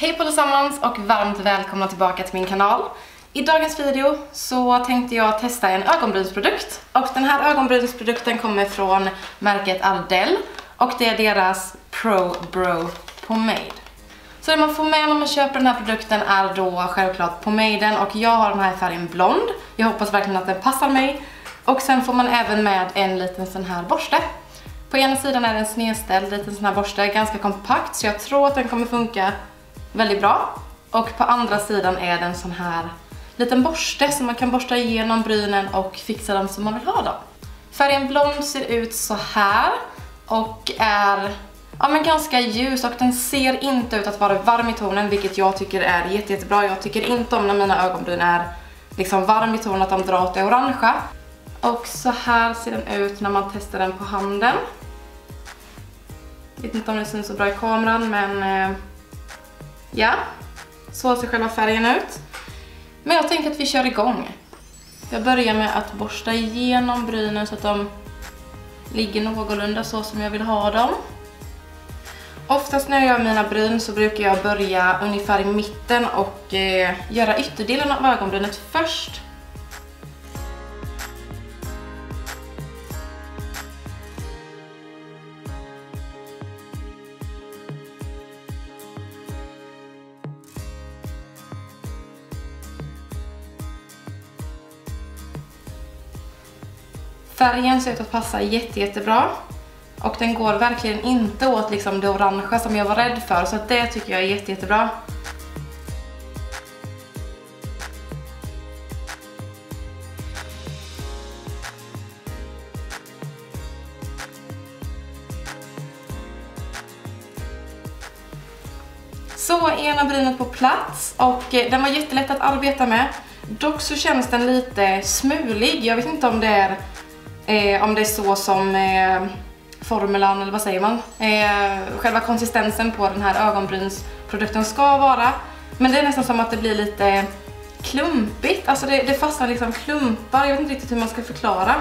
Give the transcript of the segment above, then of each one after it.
Hej på allesammans och varmt välkomna tillbaka till min kanal. I dagens video så tänkte jag testa en ögonbrynsprodukt. Och den här ögonbrynsprodukten kommer från märket Aldel. Och det är deras Pro Bro Pomade. Så det man får med när man köper den här produkten är då självklart pomaden och jag har den här i färgen blond. Jag hoppas verkligen att den passar mig. Och sen får man även med en liten sån här borste. På ena sidan är det en snedställd liten sån här borste, ganska kompakt så jag tror att den kommer funka väldigt bra. Och på andra sidan är det en sån här liten borste så man kan borsta igenom brynen och fixa dem som man vill ha dem. Färgen blond ser ut så här och är ja, men ganska ljus och den ser inte ut att vara varm i tonen vilket jag tycker är jätte, jättebra. Jag tycker inte om när mina ögonbryn är liksom varm i tonen att de drar åt det orangea. Och så här ser den ut när man testar den på handen. Jag vet inte om det syns så bra i kameran men eh, ja, så ser själva färgen ut. Men jag tänker att vi kör igång. Jag börjar med att borsta igenom brynen så att de ligger någorlunda så som jag vill ha dem. Oftast när jag gör mina bryn så brukar jag börja ungefär i mitten och eh, göra ytterdelen av ögonbrynet först. Färgen ser ut att passa jätte, jättebra. Och den går verkligen inte åt liksom det orangea som jag var rädd för. Så det tycker jag är jätte, jättebra. Så ena brynet på plats och eh, den var jättelätt att arbeta med. Dock så känns den lite smulig. Jag vet inte om det är Eh, om det är så som eh, formulan, eller vad säger man, eh, själva konsistensen på den här ögonbrynsprodukten ska vara. Men det är nästan som att det blir lite klumpigt, alltså det, det fastnar liksom klumpar, jag vet inte riktigt hur man ska förklara.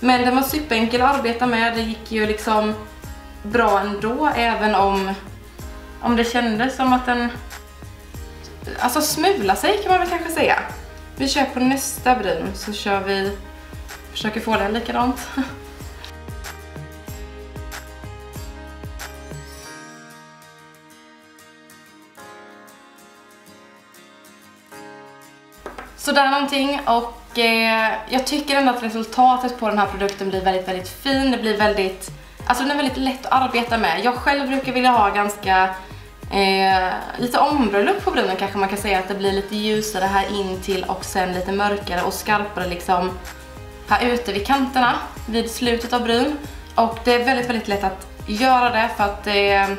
Men den var superenkel att arbeta med, det gick ju liksom bra ändå, även om, om det kändes som att den alltså smula sig kan man väl kanske säga. Vi kör på nästa bryn så kör vi Försöker få det likadant. Sådär någonting och eh, jag tycker ändå att resultatet på den här produkten blir väldigt, väldigt fin. Det blir väldigt, alltså den är väldigt lätt att arbeta med. Jag själv brukar vilja ha ganska eh, lite ombröllop på brynen kanske man kan säga att det blir lite ljusare här in till och sen lite mörkare och skarpare liksom här ute vid kanterna vid slutet av bryn. Och det är väldigt, väldigt lätt att göra det för att det,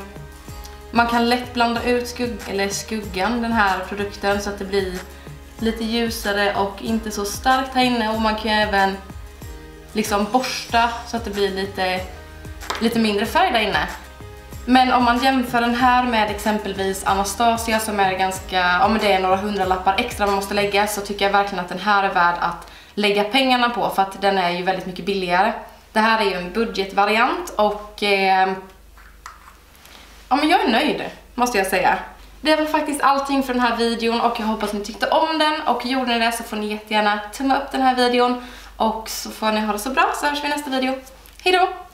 man kan lätt blanda ut skugg, eller skuggan, den här produkten så att det blir lite ljusare och inte så starkt här inne och man kan även liksom borsta så att det blir lite, lite mindre färg där inne. Men om man jämför den här med exempelvis Anastasia som är ganska, om det är några hundralappar extra man måste lägga så tycker jag verkligen att den här är värd att lägga pengarna på för att den är ju väldigt mycket billigare. Det här är ju en budgetvariant och eh, ja men jag är nöjd måste jag säga. Det är väl faktiskt allting för den här videon och jag hoppas ni tyckte om den och gjorde ni det så får ni jättegärna tumma upp den här videon och så får ni ha det så bra så hörs vi i nästa video. Hejdå!